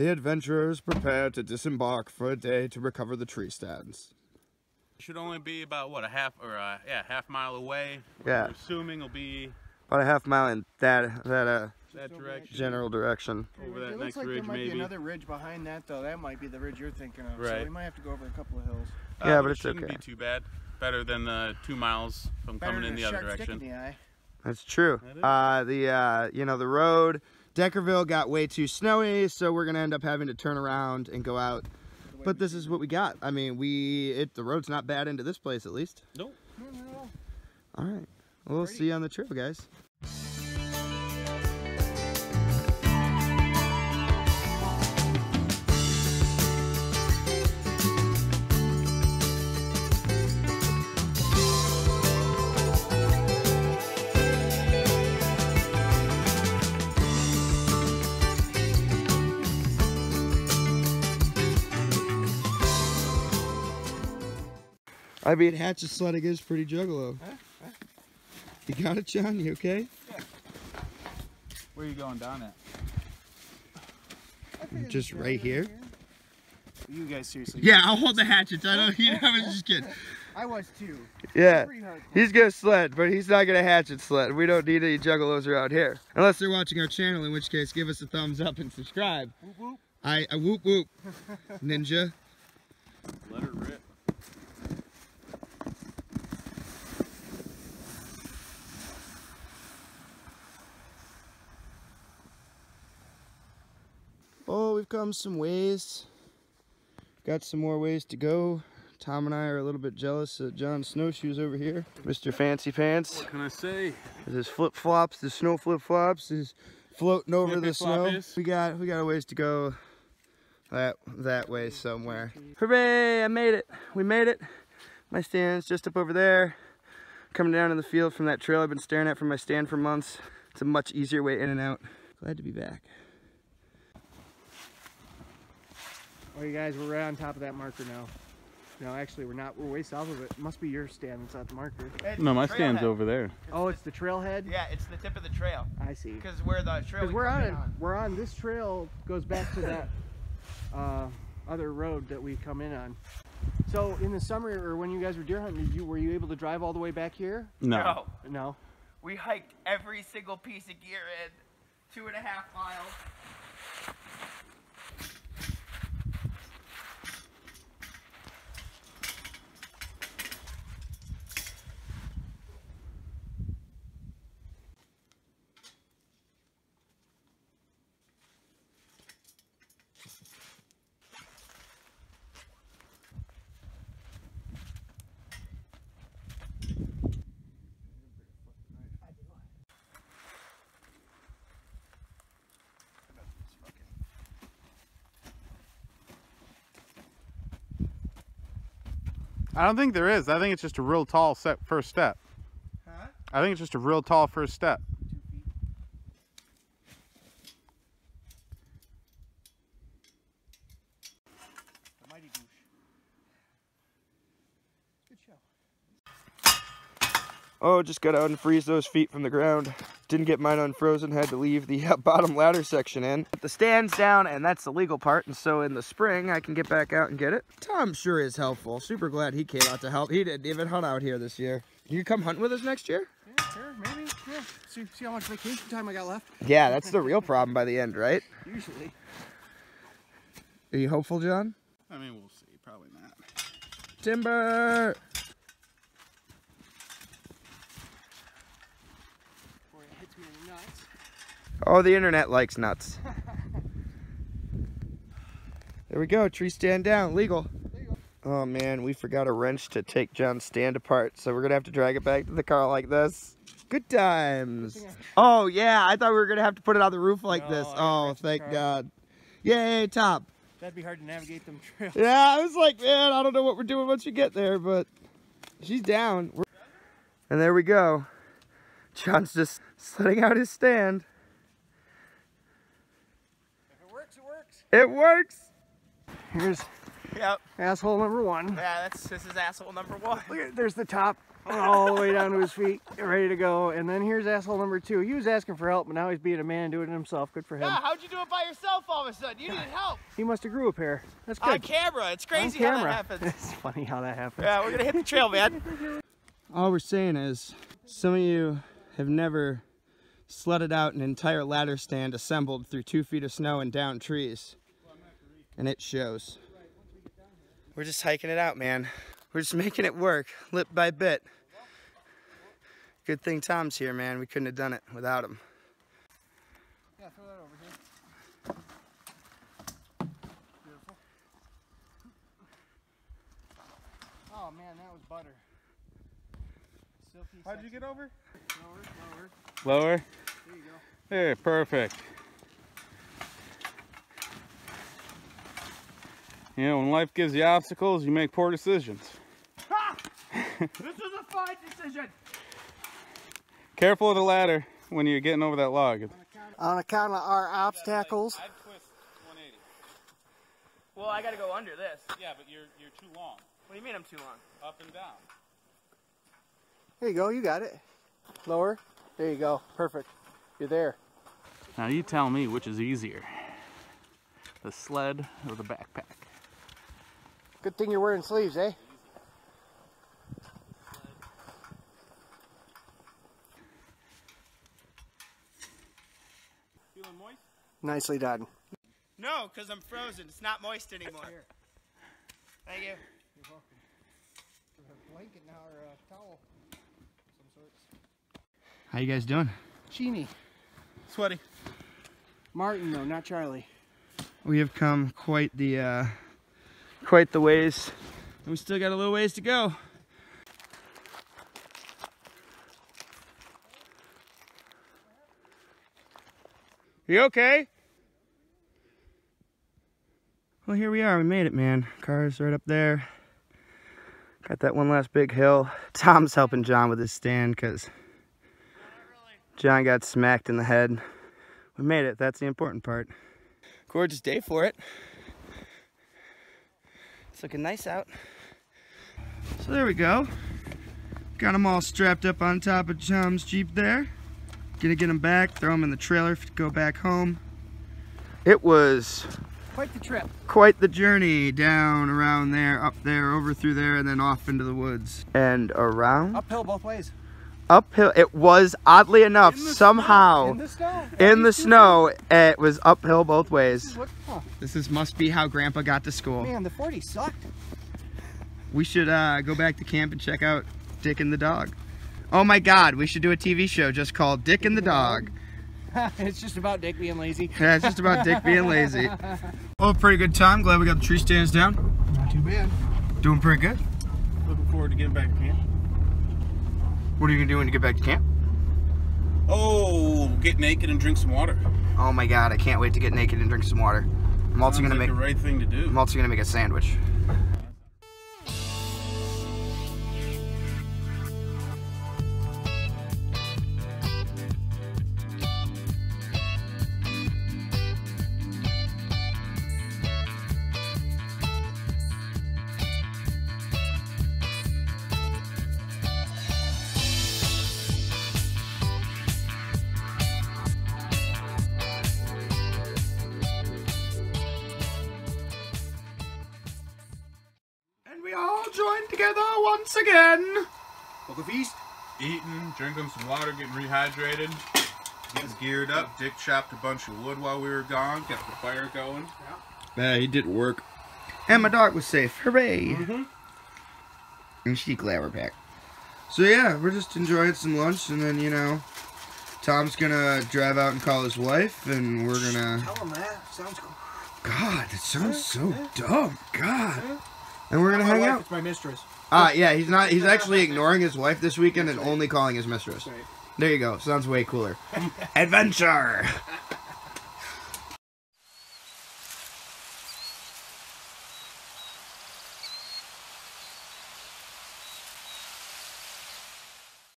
The adventurers prepare to disembark for a day to recover the tree stands. It Should only be about what a half or uh, yeah half mile away. Yeah. We're assuming will be About a half mile in that that uh that direction. general direction. Over it that looks next like ridge, there might maybe. be another ridge behind that, though. That might be the ridge you're thinking of. So Right. we might have to go over a couple of hills. Uh, Yeah, but it it's shouldn't okay. be too bad. Better than the two miles from Better coming in the other sharp in direction. the. That's true. That is. Uh, the uh, you know the road, Deckerville got way too snowy, so we're gonna end up having to turn around and go out. But this is what we got. I mean, we it the road's not bad into this place at least. Nope. All right, we'll Alrighty. see you on the trail, guys. I mean, hatchet sledding is pretty juggalo. You got it, Jon? You okay? Where are you going down at? Just it's down right here? You guys seriously? Yeah, I'll hold the hatchet. I don't. You know, I was just kidding. I was too. Yeah. He's gonna sled, but he's not gonna hatchet sled. We don't need any juggalos around here. Unless they're watching our channel, in which case give us a thumbs up and subscribe. Whoop, whoop. I, I whoop whoop. Ninja. Let her rip. Oh, we've come some ways. Got some more ways to go. Tom and I are a little bit jealous of Jon's snowshoes over here. Mr. Fancy Pants. What can I say? His flip flops, the snow flip flops is floating over the snow. floppies. We got we got a ways to go that that way somewhere. Hooray, I made it. We made it. My stand's just up over there. Coming down in the field from that trail I've been staring at from my stand for months. It's a much easier way in and out. Glad to be back. Oh, you guys, we're right on top of that marker now. No, actually, we're not. We're way south of it. Must be your stand that's at the marker. No, my stand's over there. Oh, it's the trailhead. Yeah, it's the tip of the trail. I see. Because where the trail Because we're on it. We're on this trail goes back to that uh, other road that we come in on. So in the summer or when you guys were deer hunting, did you were you able to drive all the way back here? No. No. We hiked every single piece of gear in two and a half miles. I don't think there is. I think it's just a real tall set first step. Huh? I think it's just a real tall first step. The mighty goosh. Good show. Oh, just got out and freeze those feet from the ground. Didn't get mine unfrozen, had to leave the uh, bottom ladder section in. But the stand's down, and that's the legal part, and so in the spring, I can get back out and get it. Tom sure is helpful. Super glad he came out to help. He didn't even hunt out here this year. You come hunt with us next year? Yeah, sure, maybe. Yeah. See, see how much vacation time I got left. Yeah, that's the real problem by the end, right? Usually. Are you hopeful, Jon? I mean, we'll see. Probably not. Timber! Before it hits me in the nuts. Oh, the internet likes nuts. There we go, tree stand down, legal. Oh man, we forgot a wrench to take Jon's stand apart, so we're gonna have to drag it back to the car like this. Good times. Oh yeah, I thought we were gonna have to put it on the roof like No, this. Oh, wrench in the thank. God. Yay, top. That'd be hard to navigate them trails. Yeah, I was like, man, I don't know what we're doing once you get there, but she's down. We're- And there we go. Jon's just setting out his stand. If it works, it works. It works. Here's Yep. asshole number one. Yeah, that's this is asshole number one. Look at there's the top. all the way down to his feet, ready to go. And then here's asshole number two. He was asking for help, but now he's being a man and doing it himself. Good for him. Yeah, how'd you do it by yourself all of a sudden? You needed help. He must have grew a pair. That's good. On camera. It's crazy how that camera. happens. It's funny how that happens. Yeah, we're gonna hit the trail, man. All we're saying is, some of you have never sledded out an entire ladder stand assembled through two feet of snow and down trees. And it shows. We're just hiking it out, man. We're just making it work, lip by bit. Good thing Tom's here, man. We couldn't have done it without him. Yeah, throw that over here. Beautiful. Oh man, that was butter. Silky. How'd you get over? Lower, lower. Lower. There you go. There, perfect. You know, when life gives you obstacles, you make poor decisions. this was a fine decision. Careful of the ladder when you're getting over that log. On account of our obstacles. I'd twist 180. Well, I gotta go under this. Yeah, but you're you're too long. What do you mean I'm too long? Up and down. There you go, you got it. Lower. There you go. Perfect. You're there. Now you tell me which is easier, the sled or the backpack. Good thing you're wearing sleeves, eh? Feeling moist? Nicely done. No, because I'm frozen. It's not moist anymore. Thank you. You're welcome. A Blanket now or a towel. Some sorts. How you guys doing? Sheeny. Sweaty. Martin though, not Charlie. We have come quite the uh, quite the ways, and we still got a little ways to go. You okay? Well, here we are. We made it, man. Car's right up there. Got that one last big hill. Tom's helping Jon with his stand because Jon got smacked in the head. We made it. That's the important part gorgeous day for it. It's looking nice out. So there we go. Got them all strapped up on top of Chum's Jeep there. Gonna get them back, throw them in the trailer to go back home. It was Quite the trip. quite the journey down around there, up there, over through there, and then off into the woods. And around? Uphill both ways. Uphill. It was, oddly enough, somehow, In the snow. in the snow, it was uphill both ways. What? This is must be how Grandpa got to school. man, the 40 sucked. We should uh, go back to camp and check out Dick and the Dog. Oh my God, we should do a TV show just called Dick and the Dog. it's just about Dick being lazy. Yeah, it's just about Dick being lazy. Oh, pretty good time. Glad we got the tree stands down. Not too bad. Doing pretty good. Looking forward to getting back to camp. What are you gonna do when you get back to camp? Oh, get naked and drink some water. Oh my God, I can't wait to get naked and drink some water. I'm also Sounds gonna like make. the right thing to do. I'm also gonna make a sandwich. Together once again. Book Feast. Eating, drinking some water, getting rehydrated, getting geared up. Dick chopped a bunch of wood while we were gone, kept the fire going. Yeah, he did work. And my dog was safe. Hooray! Mm-hmm. And she glad we're back. So yeah, we're just enjoying some lunch, and then you know, Tom's gonna drive out and call his wife, and we're gonna. Tell him that. Sounds cool. God, that sounds so dumb. God. And we're gonna hang wife, out. It's my mistress. Ah, yeah, he's not. He's actually ignoring his wife this weekend and only calling his mistress. There you go. Sounds way cooler. Adventure.